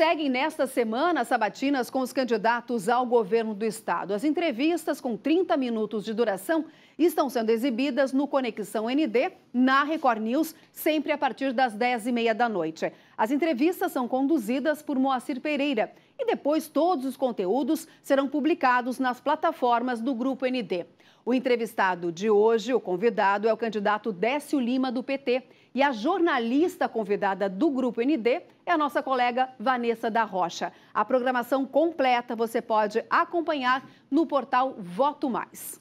seguem nesta semana sabatinas com os candidatos ao governo do estado. As entrevistas com 30 minutos de duração estão sendo exibidas no Conexão ND, na Record News, sempre a partir das 10h30 da noite. As entrevistas são conduzidas por Moacir Pereira depois todos os conteúdos serão publicados nas plataformas do Grupo ND. O entrevistado de hoje, o convidado, é o candidato Décio Lima, do PT. E a jornalista convidada do Grupo ND é a nossa colega Vanessa da Rocha. A programação completa você pode acompanhar no portal Voto Mais.